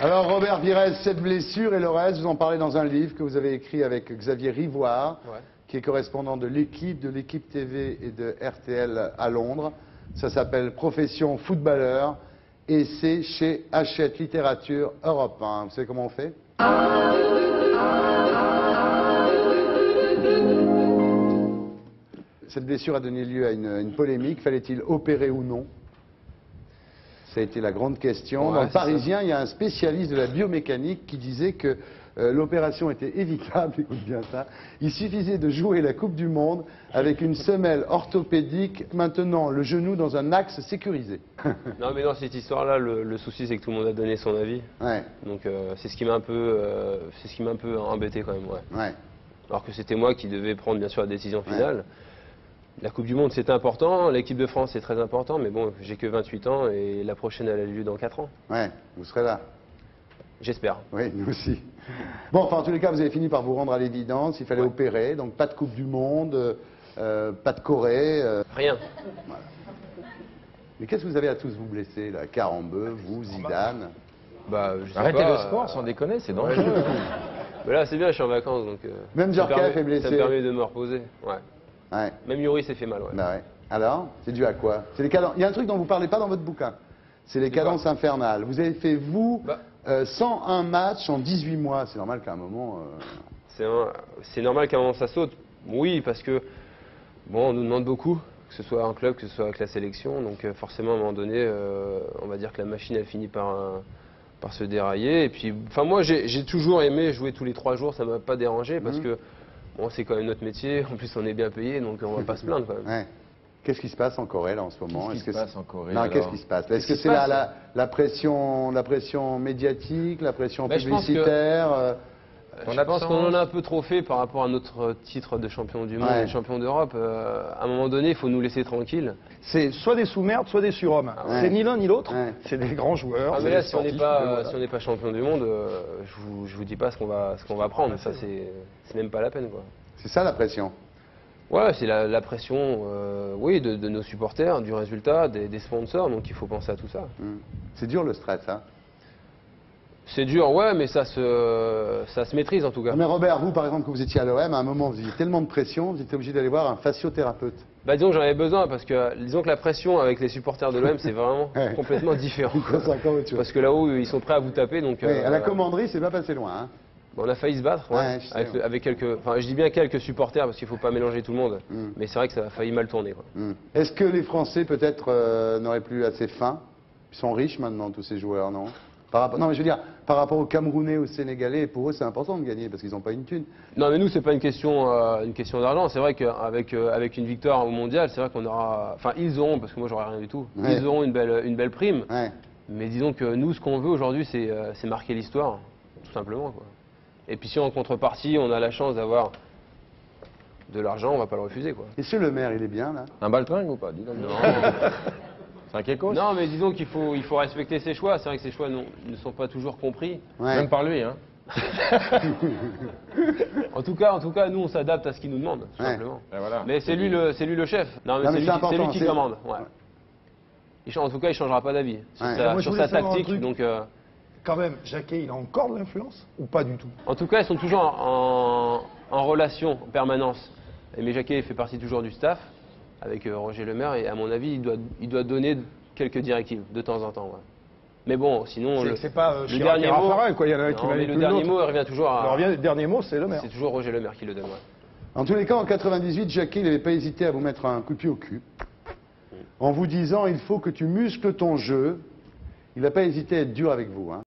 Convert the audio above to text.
Alors Robert Pires, cette blessure et le reste, vous en parlez dans un livre que vous avez écrit avec Xavier Rivoire, Ouais. qui est correspondant de l'équipe, de l'équipe TV et de RTL à Londres. Ça s'appelle Profession footballeur et c'est chez Hachette Littérature Europe 1. Vous savez comment on fait? Cette blessure a donné lieu à une, une polémique. Fallait-il opérer ou non? Ça a été la grande question. Ouais, Dans le ça. Parisien, il y a un spécialiste de la biomécanique qui disait que euh, l'opération était évitable. Écoute bien ça. Il suffisait de jouer la Coupe du Monde avec une semelle orthopédique maintenant le genou dans un axe sécurisé. Non, mais dans cette histoire-là, le, le souci, c'est que tout le monde a donné son avis. ouais, Donc, euh, c'est ce qui m'a un peu, euh, c'est ce qui m'a un peu embêté quand même. Ouais. ouais. Alors que c'était moi qui devais prendre bien sûr la décision finale. La Coupe du Monde, c'était important. L'équipe de France, c'est très important. Mais bon, j'ai que 28 ans et la prochaine, elle a lieu dans 4 ans. Ouais, vous serez là. J'espère. Oui, nous aussi. Bon, enfin, en tous les cas, vous avez fini par vous rendre à l'évidence. Il fallait Ouais. opérer, donc pas de Coupe du Monde, euh, euh, pas de Corée. euh. Rien. Mais qu'est-ce que vous avez à tous vous blesser, là? Carambeu, vous, Zidane? Bah, je sais Arrêtez pas, le sport, euh, sans déconner, c'est dangereux. Mais là, c'est bien, je suis en vacances. Donc, euh, Même Djorkaeff est blessé. Ça me permet de me reposer. Ouais. Ouais, Même Yuri s'est fait mal. Ouais. bah ouais. Alors, c'est dû à quoi? C'est les cadences. Il y a un truc dont vous parlez pas dans votre bouquin. C'est les quoi? cadences infernales. Vous avez fait, vous, Bah. euh, 101 matchs en 18 mois. C'est normal qu'à un moment... euh, C'est un- normal qu'à un moment ça saute. Oui, parce que bon, on nous demande beaucoup, que ce soit en club, que ce soit avec la sélection. Donc euh, forcément, à un moment donné, euh, on va dire que la machine, elle finit par, par se dérailler. Et puis, enfin moi, j'ai toujours aimé jouer tous les trois jours. Ça m'a pas dérangé parce Mhm. que bon, c'est quand même notre métier. En plus, on est bien payé, donc on va pas se plaindre quand même. ouais. Qu'est-ce qui se passe en Corée, là, en ce moment? Qu'est-ce qui Est-ce se que passe en Corée, Non, qu'est-ce qui se passe? Est-ce que c'est la, passe? la, la pression, la pression médiatique, la pression Ben, je pense que- publicitaire euh, Ton Je pense qu'on en a un peu trop fait par rapport à notre titre de champion du monde Ouais. et champion d'Europe. Euh, à un moment donné, il faut nous laisser tranquilles. C'est soit des sous-merdes, soit des surhommes. ouais. C'est ni l'un ni l'autre. Ouais. C'est des grands joueurs. Ah, mais là, si on n'est pas, mais voilà. si on n'est pas champion du monde, euh, je vous, je vous dis pas ce qu'on va, ce qu'on va prendre. Ça, c'est, même pas la peine, quoi. C'est ça la pression. Ouais, c'est la, la pression, euh, oui, de, de nos supporters, du résultat, des, des sponsors. Donc, il faut penser à tout ça. Hmm. C'est dur le stress, hein C'est dur, ouais, mais ça se, ça se maîtrise en tout cas. Mais Robert, vous, par exemple, quand vous étiez à l'OM, à un moment, vous aviez tellement de pression, vous étiez obligé d'aller voir un fasciothérapeute. Bah, disons que j'en avais besoin parce que, disons que la pression avec les supporters de l'OM, c'est vraiment Ouais. complètement différent. Parce que là-haut, ils sont prêts à vous taper, donc. Oui, à la euh, commanderie, c'est pas passé loin. Hein on a failli se battre, ouais, Ouais, avec, ouais. avec quelques, enfin, je dis bien quelques supporters parce qu'il faut pas mélanger tout le monde. Mm. Mais c'est vrai que ça a failli mal tourner. Hmm. Est-ce que les Français, peut-être, euh, n'auraient plus assez faim? Ils sont riches maintenant, tous ces joueurs, non? Par rapport, Non, mais je veux dire, par rapport aux Camerounais, aux Sénégalais, pour eux, c'est important de gagner parce qu'ils n'ont pas une thune. Non, mais nous, c'est pas une question, euh, une question d'argent. C'est vrai qu'avec euh, avec une victoire au mondial, c'est vrai qu'on aura. Enfin, ils auront, parce que moi, j'aurai rien du tout. Ouais. Ils auront une belle, une belle prime. Ouais. Mais disons que nous, ce qu'on veut aujourd'hui, c'est euh, marquer l'histoire, tout simplement. Quoi. Et puis, si en contrepartie, on a la chance d'avoir de l'argent, on va pas le refuser, quoi. Monsieur le maire, il est bien, là? Un baltringue ou pas? Dis donc. C'est Non, mais disons qu'il faut, il faut respecter ses choix. C'est vrai que ses choix non- ne sont pas toujours compris. Ouais. Même par lui, hein. En tout cas, en tout cas, nous, on s'adapte à ce qu'il nous demande, tout Ouais. simplement. Voilà. Mais c'est lui le, c'est lui le chef. Non, mais mais c'est lui, qui- lui commande. Ouais. Il change- en tout cas, il changera pas d'avis sur Ouais. sa, sur tactique. Donc, euh, Quand même, Jacquet, il a encore de l'influence ou pas du tout? En tout cas, ils sont toujours en, en relation en permanence. Aimé Jacquet fait partie toujours du staff avec euh, Roger Lemaire et à mon avis, il doit, il doit donner quelques directives de temps en temps. ouais. Mais bon, sinon, C'est- le, pas euh, le dernier mot, Raffarin, quoi. Il y en a qui Non, mais le dernier mot, il revient toujours à. Revient- le dernier mot, c'est le maire. C'est toujours Roger Lemaire qui le donne. ouais. En tous les cas, en 98, Jacquet, il n'avait pas hésité à vous mettre un coup de pied au cul. En vous disant, il faut que tu muscles ton jeu. Il n'a pas hésité à être dur avec vous. Hein.